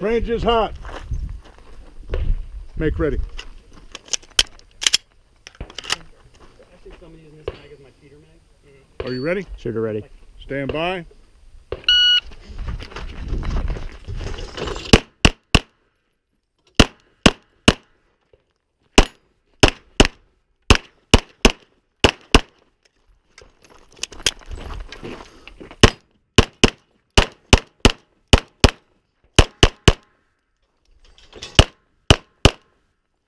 Range is hot. Make ready. Are you ready? Shooter ready. Stand by.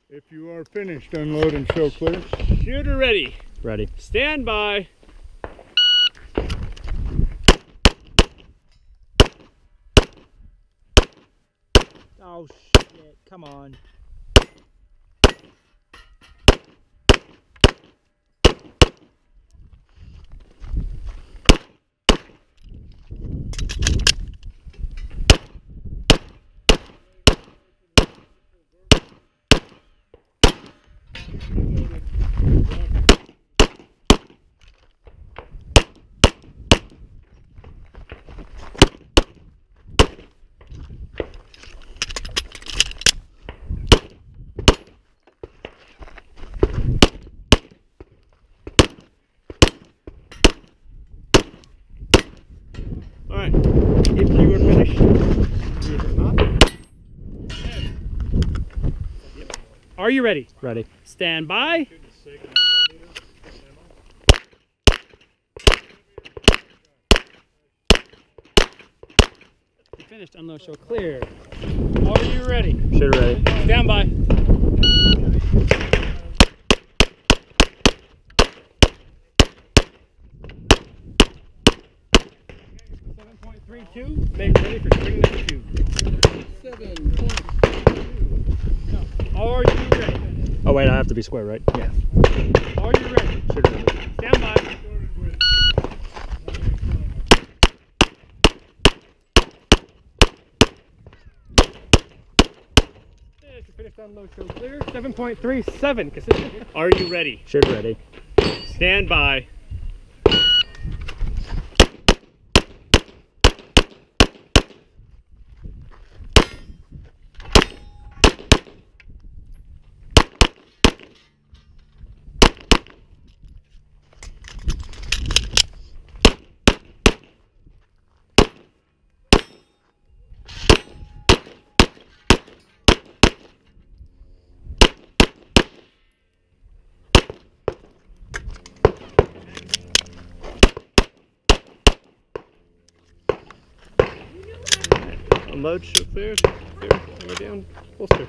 If you are finished, unload and show clear. Shooter ready. Ready. Stand by. Oh shit, come on. All right. If you are finished, are you ready? Ready. Stand by. Finished. Unload. Show clear. Are you ready? Shooter ready. Stand by. Seven point three two. Make ready for string number two. Seven point two. Are you ready? Oh wait, I have to be square, right? Yeah. Are you ready? Shooter ready. Stand by. Yes, you finished on low show clear. 7.37 consistent. Are you ready? Shooter ready. Stand by. Unload, show clear. Clear. Down. Holster.